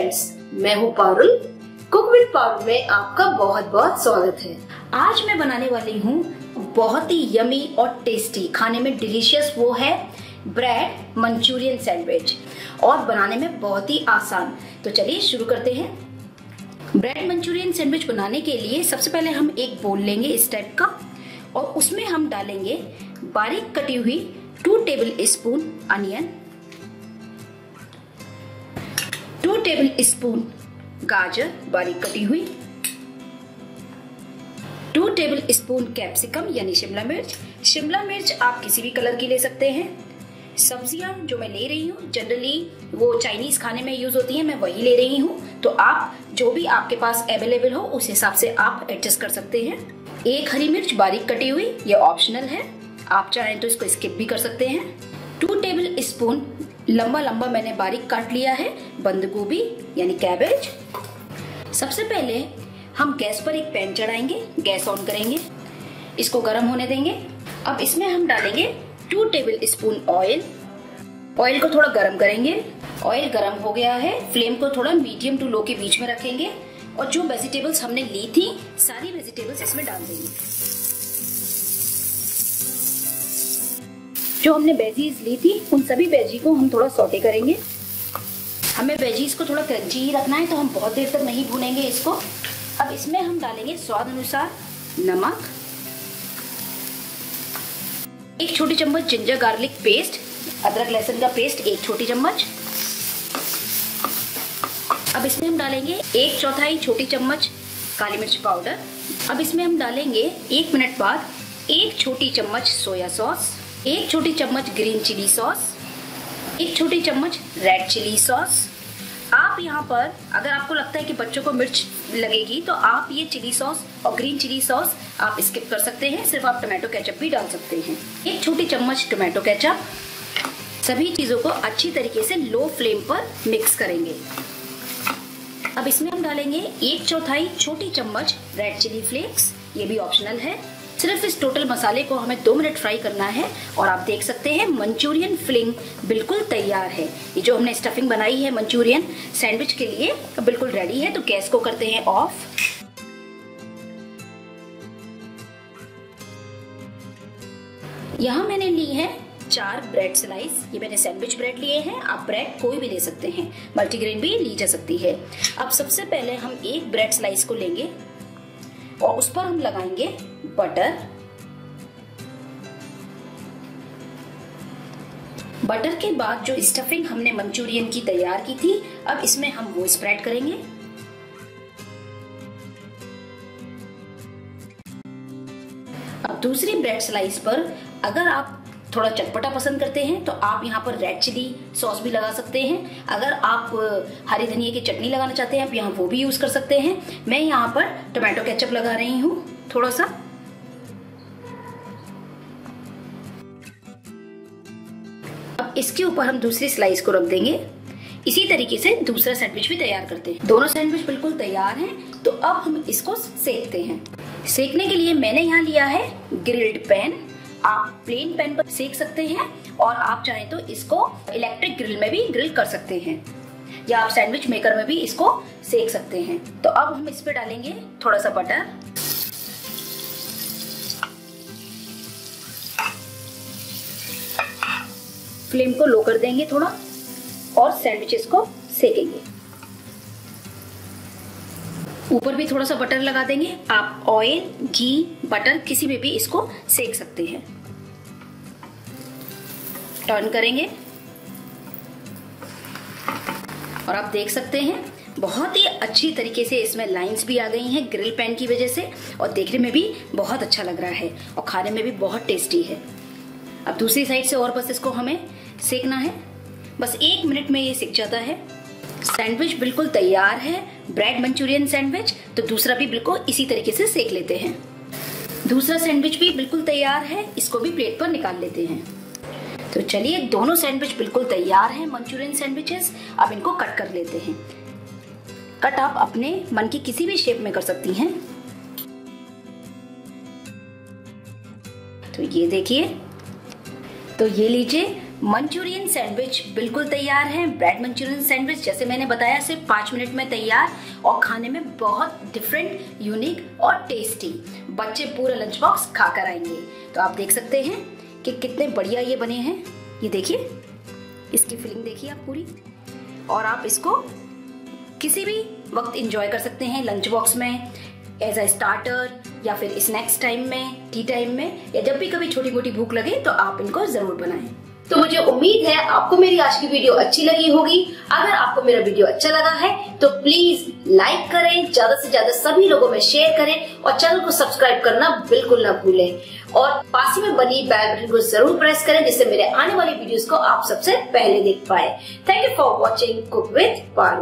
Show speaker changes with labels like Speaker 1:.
Speaker 1: Friends मैं हूँ Parul. Cook with Parul में आपका बहुत बहुत स्वागत है। आज मैं बनाने वाली हूँ बहुत ही यमी और टेस्टी खाने में डिलीशियस वो है ब्रेड मंचूरियन सैंडविच और बनाने में बहुत ही आसान। तो चलिए शुरू करते हैं। ब्रेड मंचूरियन सैंडविच बनाने के लिए सबसे पहले हम एक बोल लेंगे इस टाइप का और उसमें हम डालेंगे बारीक कटी हुई two tablespoon onion two tablespoon गाजर बारीक कटी हुई टू टेबल स्पून कैप्सिकम यानी शिमला मिर्च। शिमला मिर्च आप किसी भी कलर की ले सकते हैं। सब्ज़ियाँ जो मैं ले रही हूँ, जनरली वो चाइनीज़ खाने में यूज़ होती है, मैं वही ले रही हूँ। तो आप जो भी आपके पास अवेलेबल हो, उस हिसाब से आप एडजस्ट कर सकते हैं। एक हरी मिर्च बारीक कटी हुई, ये ऑप्शनल है। आप चाहें तो इसको स्किप भी कर सकते हैं। टू टेबल स्पून लंबा लंबा मैंने बारीक काट लिया है, बंद गोभी, यानी कैबेज सबसे पहले हम गैस पर एक पैन चढ़ाएँगे, गैस ऑन करेंगे। इसको गर्म होने देंगे। अब इसमें हम डालेंगे two table spoon oil oil को थोड़ा गर्म करेंगे। ऑयल गर्म हो गया है। फ्लेम को थोड़ा मीडियम टू लो के बीच में रखेंगे। और जो वेजिटेबल्स हमने ली थी, सारी वेजिटेबल्स इसमें डाल देंगे। जो हमने बेजीज ली थी, उन सभी बेजी को हम थोड़ा सोटे करेंगे। हमें वेजीज को थोड़ा क्रंची ही रखना है तो हम बहुत देर तक नहीं भूनेंगे इसको। अब इसमें हम डालेंगे स्वाद अनुसार नमक। एक छोटी चम्मच जिंजर गार्लिक पेस्ट अदरक लहसुन का पेस्ट एक छोटी चम्मच। अब इसमें हम डालेंगे एक चौथाई छोटी चम्मच काली मिर्च पाउडर अब इसमें हम डालेंगे एक मिनट बाद एक छोटी चम्मच सोया सॉस एक छोटी चम्मच ग्रीन चिली सॉस, एक छोटी चम्मच रेड चिली सॉस। आप यहाँ पर, अगर आपको लगता है कि बच्चों को मिर्च लगेगी तो आप ये चिली सॉस और ग्रीन चिली सॉस आप स्किप कर सकते हैं। सिर्फ़ आप टोमेटो केचप भी डाल सकते हैं। एक छोटी चम्मच टोमेटो केचप। सभी चीज़ों को अच्छी तरीके से लो फ्लेम पर मिक्स करेंगे। अब इसमें हम डालेंगे एक चौथाई छोटी चम्मच रेड चिली फ्लेक्स। ये भी ऑप्शनल है। सिर्फ़ इस टोटल मसाले को हमें दो मिनट फ्राई करना है और आप देख सकते हैं मंचूरियन फिलिंग बिल्कुल तैयार है। ये जो हमने स्टफिंग बनाई है मंचूरियन सैंडविच के लिए बिल्कुल रेडी है तो गैस को करते हैं ऑफ़ यहाँ मैंने ली है चार ब्रेड स्लाइस ये मैंने सैंडविच ब्रेड लिए हैं, आप ब्रेड कोई भी ले सकते हैं मल्टीग्रेन भी ली जा सकती है। अब सबसे पहले हम एक ब्रेड स्लाइस को लेंगे। और उस पर हम लगाएँगे बटर। बटर के बाद जो स्टफिंग हमने मंचूरियन की तैयार की थी, अब इसमें हम वो स्प्रेड करेंगे। अब दूसरी ब्रेड स्लाइस पर अगर आप थोड़ा चटपटा पसंद करते हैं तो आप यहाँ पर रेड चिली सॉस भी लगा सकते हैं। अगर आप हरी धनिया की चटनी लगाना चाहते हैं, आप यहाँ वो भी यूज़ कर सकते हैं। मैं यहाँ पर टोमेटो केचप लगा रही हूँ, थोड़ा सा। अब इसके ऊपर हम दूसरी स्लाइस को रख देंगे। इसी तरीके से दूसरा सैंडविच भी तैयार करते हैं। दोनों सैंडविच बिल्कुल तैयार हैं तो अब हम इसको सेकते हैं। सेकने के लिए मैंने यहाँ लिया है ग्रिल्ड पैन आप प्लेन पैन पर सेक सकते हैं और आप चाहें तो इसको इलेक्ट्रिक ग्रिल में भी ग्रिल कर सकते हैं। या आप सैंडविच मेकर में भी इसको सेक सकते हैं। तो अब हम इस पर डालेंगे थोड़ा सा बटर फ्लेम को लो कर देंगे थोड़ा और सैंडविचेस को सेकेंगे। ऊपर भी थोड़ा सा बटर लगा देंगे। आप ऑयल घी बटर किसी में भी इसको सेक सकते हैं। टर्न करेंगे। और आप देख सकते हैं, बहुत ही अच्छी तरीके से इसमें लाइंस भी आ गई हैं ग्रिल पैन की वजह से, और देखने में भी बहुत अच्छा लग रहा है, और खाने में भी बहुत टेस्टी है। अब दूसरी साइड से और बस इसको हमें सेकना है। बस एक मिनट में ये सिक जाता है। सैंडविच बिल्कुल तैयार है। ब्रेड मंचूरियन सैंडविच तो दूसरा भी बिल्कुल इसी तरीके से सेक लेते हैं। दूसरा सैंडविच भी बिल्कुल तैयार है, इसको भी प्लेट पर निकाल लेते हैं। तो चलिए, दोनों सैंडविच बिल्कुल तैयार हैं, मंचूरियन सैंडविचेस। अब इनको कट कर लेते हैं। कट आप अपने मन की किसी भी शेप में कर सकती हैं। तो ये देखिए। तो ये लीजिए मंचूरियन सैंडविच बिल्कुल तैयार है। ब्रेड मंचूरियन सैंडविच, जैसे मैंने बताया, सिर्फ़ पाँच मिनट में तैयार और खाने में बहुत डिफरेंट यूनिक और टेस्टी बच्चे पूरा लंच बॉक्स खाकर आएँगे। तो आप देख सकते हैं कि कितने बढ़िया ये बने हैं। ये देखिए, इसकी फिलिंग देखिए आप पूरी। और आप इसको किसी भी वक्त इंजॉय कर सकते हैं लंच बॉक्स में एज अ स्टार्टर या फिर स्नैक्स टाइम में टी टाइम में, या जब भी कभी छोटी मोटी भूख लगे तो आप इनको ज़रूर बनाएँ।
Speaker 2: तो मुझे उम्मीद है आपको मेरी आज की वीडियो अच्छी लगी होगी। अगर आपको मेरा वीडियो अच्छा लगा है तो प्लीज़ लाइक करें, ज़्यादा से ज़्यादा सभी लोगों में शेयर करें और चैनल को सब्सक्राइब करना बिल्कुल ना भूलें। और पास में बनी बेल बटन को ज़रूर प्रेस करें, जिससे मेरे आने वाली वीडियोस को आप सबसे पहले देख पाए। Thank you for watching cook with Paru